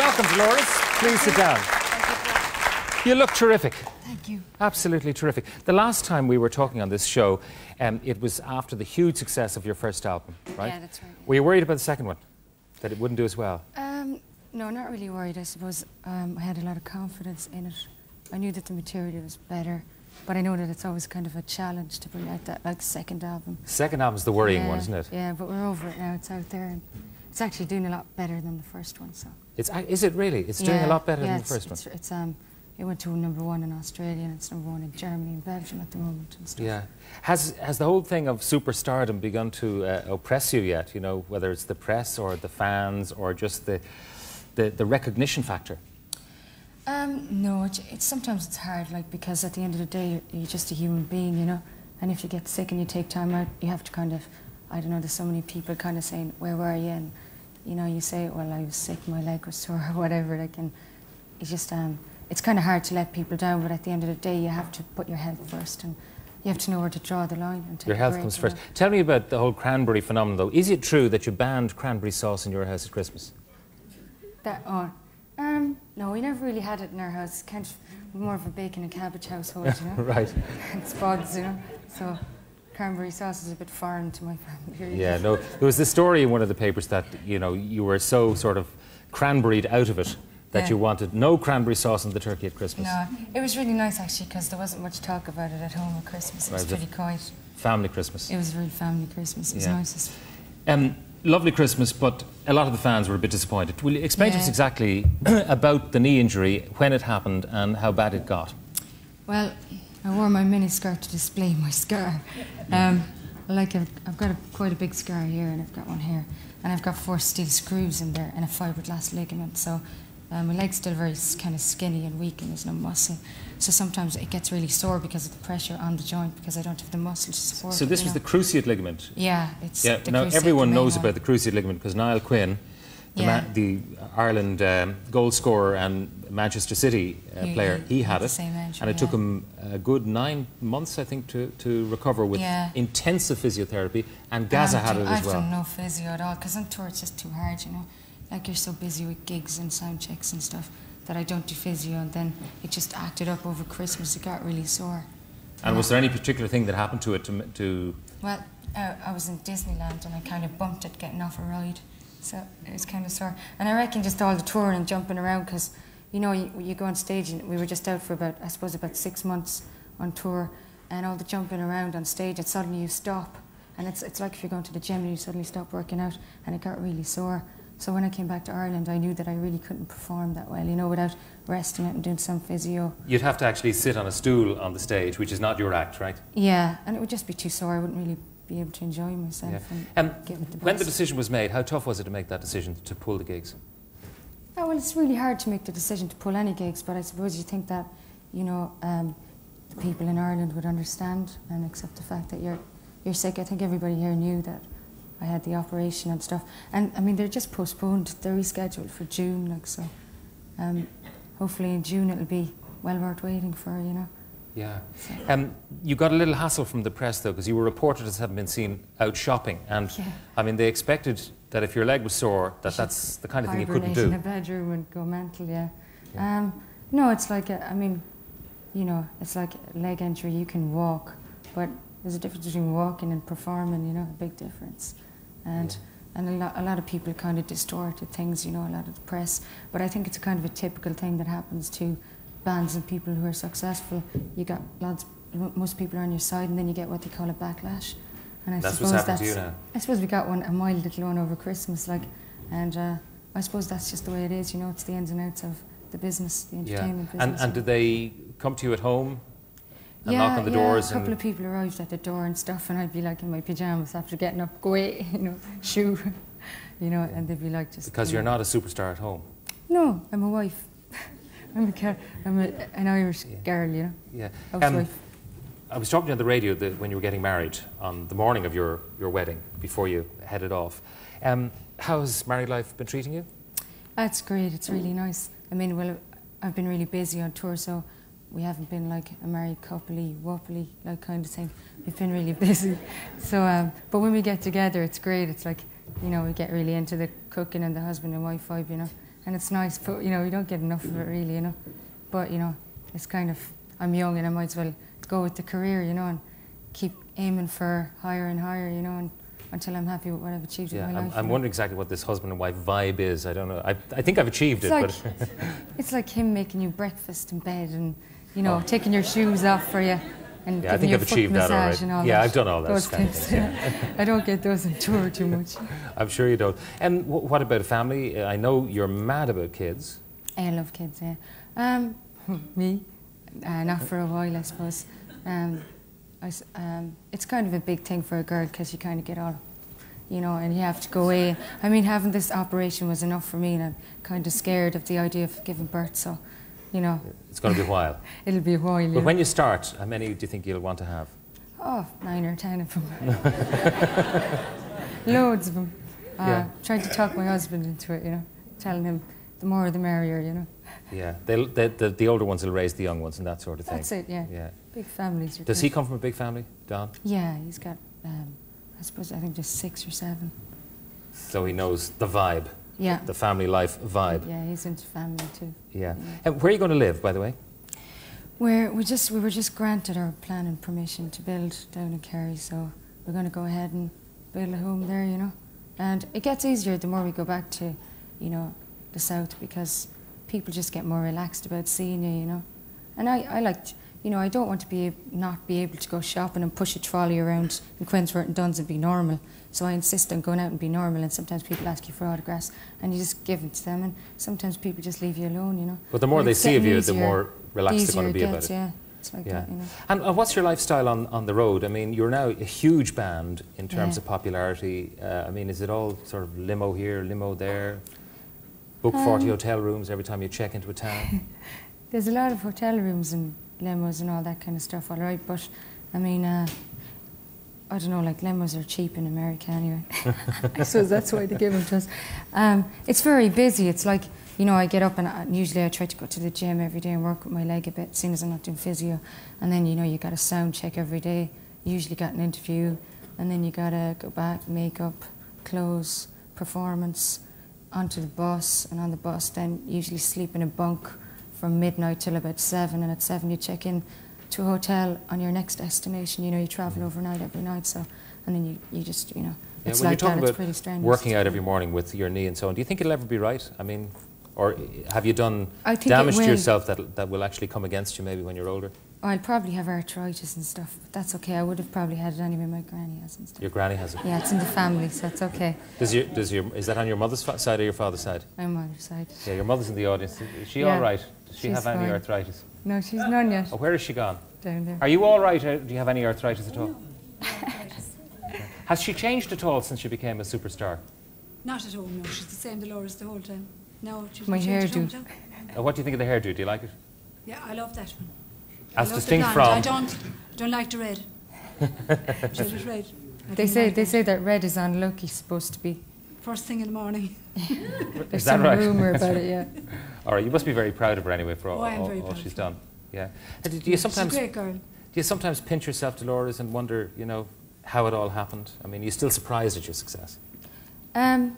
Welcome, Dolores. Please sit down. You look terrific. Thank you. Absolutely terrific. The last time we were talking on this show, um, it was after the huge success of your first album, right? Yeah, that's right. Were you worried about the second one? That it wouldn't do as well? Um, no, not really worried. I suppose um, I had a lot of confidence in it. I knew that the material was better, but I know that it's always kind of a challenge to bring out that like the second album. Second album's the worrying yeah, one, isn't it? Yeah, but we're over it now. It's out there, and it's actually doing a lot better than the first one. So. It's, is it really? It's doing a lot better yeah, than the first one. It's, it's, um, it went to number one in Australia, and it's number one in Germany and Belgium at the moment and stuff. Yeah. Has, has the whole thing of superstardom begun to uh, oppress you yet? You know, whether it's the press or the fans or just the, the, the recognition factor? Um, no, it's, it's sometimes it's hard, like because at the end of the day, you're, you're just a human being, you know. And if you get sick and you take time out, you have to kind of, I don't know. There's so many people kind of saying, "Where were you?" And you know, you say, "Well, I was sick, my leg was sore, or whatever." Like, and it's just, um, it's kind of hard to let people down. But at the end of the day, you have to put your health first, and you have to know where to draw the line and take Your health comes first. know. Tell me about the whole cranberry phenomenon, though. Is it true that you banned cranberry sauce in your house at Christmas? That oh, um, no, we never really had it in our house. Kind of more of a bacon and cabbage household, you know. right. and spuds, you know. So cranberry sauce is a bit foreign to my family. Yeah, no. There was this story in one of the papers that, you know, you were so sort of cranberried out of it that Yeah. you wanted no cranberry sauce on the turkey at Christmas. No, it was really nice actually because there wasn't much talk about it at home at Christmas. It was Right, pretty quiet. Family Christmas. It was a real family Christmas. It was Yeah. nice. Um, lovely Christmas, but a lot of the fans were a bit disappointed. Will you explain to us exactly about the knee injury, when it happened, and how bad it got? Well, I wore my mini skirt to display my scar. Um, like I've, I've got a, quite a big scar here, and I've got one here, and I've got four steel screws in there and a fiberglass ligament. So um, my leg's still very kind of skinny and weak, and there's no muscle. So sometimes it gets really sore because of the pressure on the joint because I don't have the muscle to support. So this you was the cruciate ligament. yeah, it's Yeah, now everyone knows one. about the cruciate ligament because Niall Quinn, Yeah. the Ireland um, goal scorer and Manchester City uh, player, he had it, injury, and it took him a good nine months, I think, to, to recover with Yeah. intensive physiotherapy. And Gazza I've had it as I've well. done no physio at all because on tour it's just too hard, you know. Like you're so busy with gigs and sound checks and stuff that I don't do physio, and then it just acted up over Christmas. It got really sore. And was there any particular thing that happened to it to, to Well, uh, I was in Disneyland and I kind of bumped it getting off a ride, so it was kind of sore. And I reckon just all the touring and jumping around because, you know, you, you go on stage and we were just out for about, I suppose, about six months on tour, and all the jumping around on stage, and suddenly you stop, and it's it's like if you're going to the gym and you suddenly stop working out, and it got really sore. So when I came back to Ireland, I knew that I really couldn't perform that well, you know, without resting it and doing some physio. You'd have to actually sit on a stool on the stage, which is not your act, right? Yeah, and it would just be too sore. I wouldn't really be able to enjoy myself. And Um, give it the when the decision was made, how tough was it to make that decision to pull the gigs? Oh, well, it's really hard to make the decision to pull any gigs, but I suppose you think that, you know, um, the people in Ireland would understand and accept the fact that you're you're sick. I think everybody here knew that I had the operation and stuff. And I mean, they're just postponed. They're rescheduled for June, like so. Um, hopefully in June it'll be well worth waiting for, you know. Yeah. Um, you got a little hassle from the press, though, because you were reported as having been seen out shopping. And, Yeah. I mean, they expected that if your leg was sore, that that's the kind of thing you couldn't Hibernate in a bedroom and go mental, yeah. Um, no, it's like, a, I mean, you know, it's like leg injury, you can walk, but there's a difference between walking and performing, you know, a big difference. And, and a, lot, a lot of people kind of distorted things, you know, a lot of the press. But I think it's a kind of a typical thing that happens to bands and people who are successful. You got lots, most people are on your side, and then you get what they call a backlash. And I That's suppose what's happened to that's. I suppose we got one, a mild little one over Christmas, like, and uh, I suppose that's just the way it is. You know, it's the ins and outs of the business, the Yeah. entertainment And, business. and did they come to you at home and yeah, knock on the yeah, doors? A couple of people arrived at the door and stuff, and I'd be like in my pajamas after getting up, go away, you know, shoo, you know, and they'd be like just. because you you're know, not a superstar at home. No, I'm a wife. I'm a, I'm a, an Irish girl, you know, Yeah. housewife. I was talking on the radio that when you were getting married on the morning of your, your wedding before you headed off. Um, how's married life been treating you? That's great. It's really nice. I mean, well, I've been really busy on tour, so we haven't been like a married coupley, whoppily, like kind of thing. We've been really busy. So, um, but when we get together, it's great. It's like, you know, we get really into the cooking and the husband and wife vibe, you know. And it's nice. But you know, you don't get enough of it really, you know. But you know, it's kind of I'm young and I might as well go with the career, you know, and keep aiming for higher and higher, you know, and until I'm happy with what I've achieved Yeah, in my I'm, life. I'm know. wondering exactly what this husband and wife vibe is. I don't know. I, I think I've achieved It's it, like but it's like him making you breakfast in bed and you know oh. taking your shoes off for you and. Yeah, I think you I've a foot achieved that massage already. and all Yeah, that. I've done all those kind of things. things, I don't get those on tour too much. I'm sure you don't. And wh- what about family? Uh, I know you're mad about kids. I love kids. Yeah, um, me, uh, not for a while, I suppose. Um, I s um, it's kind of a big thing for a girl because you kind of get all, you know, and you have to go away. I mean, having this operation was enough for me, and I'm kind of scared of the idea of giving birth. So, you know, It's going to be a while. it'll be a while. But yeah. when you start, how many do you think you'll want to have? Oh, nine or ten of them. Loads of them. Uh, Yeah. Tried to talk my husband into it, you know, telling him the more the merrier, you know. Yeah, they'll, they, the, the older ones will raise the young ones and that sort of thing. That's it, yeah. Yeah. Big families are Does good. he come from a big family, Don? Yeah, he's got, um, I suppose, I think just six or seven. So he knows the vibe, Yeah. the family life vibe. Yeah, he's into family too. Yeah. And uh, where are you going to live, by the way? Where we just we were just granted our planning permission to build down in Kerry, so we're going to go ahead and build a home there, you know. And it gets easier the more we go back to, you know, the south because people just get more relaxed about seeing you, you know. And I, I like, you know, I don't want to be not be able to go shopping and push a trolley around in Quinnsworth and Dunnes and be normal. So I insist on going out and be normal. And sometimes people ask you for autographs, and you just give it to them. And sometimes people just leave you alone, you know. But the more And they see of you, the more relaxed they're going to be it about it. Yeah, it's like Yeah. that, you know. And, and what's your lifestyle on, on the road? I mean, you're now a huge band in terms Yeah. of popularity. Uh, I mean, is it all sort of limo here, limo there? Book Um, 40 hotel rooms every time you check into a town? There's a lot of hotel rooms and limos and all that kind of stuff, all right. But I mean, uh, I don't know, like limos are cheap in America anyway. I suppose that's why they give them to us. Um, it's very busy. It's like, you know, I get up and I, usually I try to go to the gym every day and work with my leg a bit, seeing as I'm not doing physio. And then, you know, you got a sound check every day. Usually got an interview. And then you got to go back, makeup, clothes, performance, onto the bus. And on the bus, then usually sleep in a bunk from midnight till about seven. And at seven, you check in to a hotel on your next destination. You know, you travel overnight every night. So, and then you, you just, you know, Mm-hmm. Yeah, when like you're that. talking It's about pretty strenuous. working out every morning with your knee and so on, do you think it'll ever be right? I mean, or have you done I think it damage to yourself that, that will actually come against you maybe when you're older? I'll probably have arthritis and stuff, but that's okay. I would have probably had it anyway. My granny has and stuff. Your granny has it. Yeah, it's in the family, so it's okay. Does your, does your, is that on your mother's side or your father's side? My mother's side. Yeah, your mother's in the audience. Is she Yeah, all right? Does she have any fine. arthritis? No, she's none yet Oh, where is she gone? down there. Are you all right? Do you have any arthritis at all? Has she changed at all since she became a superstar? Not at all. no. She's the same Dolores the whole time. No, she's My not changed at hairdo. Uh, what do you think of the hairdo? Do you like it? Yeah, I love that one. As I love distinct the blonde. I don't, don't like the red. She's just red. I They say like they it. say that red is unlucky, supposed to be. First thing in the morning. There's Is that some right? rumor about it, yeah. All right, you must be very proud of her anyway for all, Oh, I all- all she's done. Yeah. And do you sometimes She's a great girl. Do you sometimes pinch yourself, Dolores, and wonder, you know, how it all happened? I mean, are you're still surprised at your success. Um, n-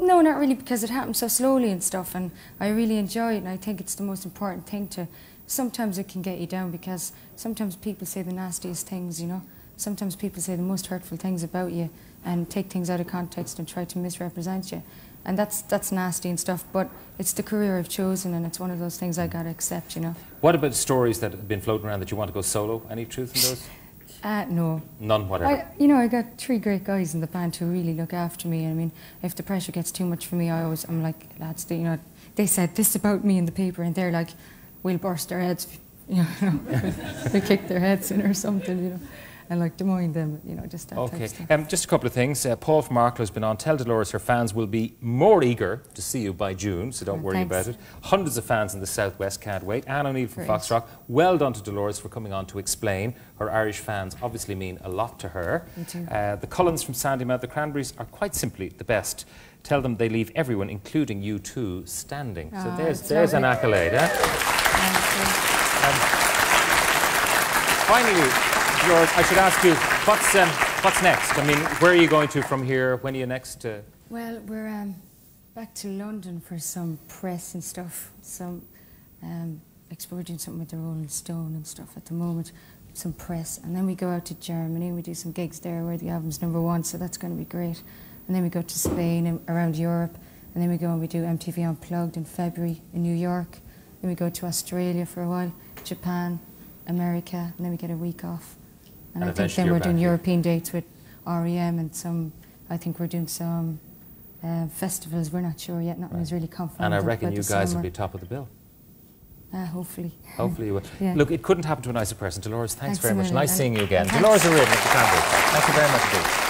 no, not really, because it happens so slowly and stuff, and I really enjoy it, and I think it's the most important thing to. Sometimes it can get you down because sometimes people say the nastiest things, you know. Sometimes people say the most hurtful things about you and take things out of context and try to misrepresent you. And that's, that's nasty and stuff, but it's the career I've chosen, and it's one of those things I gotta accept, you know. What about stories that have been floating around that you want to go solo? Any truth in those? Uh, no, None, whatever. I, you know, I got three great guys in the band who really look after me. I mean, if the pressure gets too much for me, I always, I'm like, lads, they, you know, they said this about me in the paper, and they're like, we'll burst their heads, you know, they kick their heads in or something, you know, and like to mind them, you know, just that type Okay. of stuff. Um, just a couple of things. Uh, Paul from Arklow has been on. Tell Dolores her fans will be more eager to see you by June, so don't Oh, worry thanks. about it. Hundreds of fans in the southwest can't wait. Anne O'Neill from Great. Foxrock. Well done to Dolores for coming on to explain. Her Irish fans obviously mean a lot to her. Me too. Uh, the Cullens from Sandymount, the Cranberries are quite simply the best. Tell them they leave everyone, including you two, standing. so Ah, there's, there's an accolade. Eh? And, I should ask you, what's, um, what's next? I mean, where are you going to from here? When are you next? Well, we're um, back to London for some press and stuff. Some, um, doing something with the Rolling Stone and stuff at the moment. Some press, and then we go out to Germany. We do some gigs there where the album's number one, so that's going to be great. And then we go to Spain and around Europe, and then we go and we do MTV Unplugged in February in New York. Then we go to Australia for a while, Japan, America, and then we get a week off. And, And I think then we're doing here. European dates with REM and some. I think we're doing some uh, festivals. We're not sure yet. Nothing is really confirmed. And I reckon you guys will be top of the bill. Ah, hopefully. Hopefully you will. Yeah. Look, it couldn't happen to a nicer person. Dolores, thanks, Thanks very much. Nice seeing you again. thanks- Dolores O'Riordan at the Cambridge. Thank you very much indeed.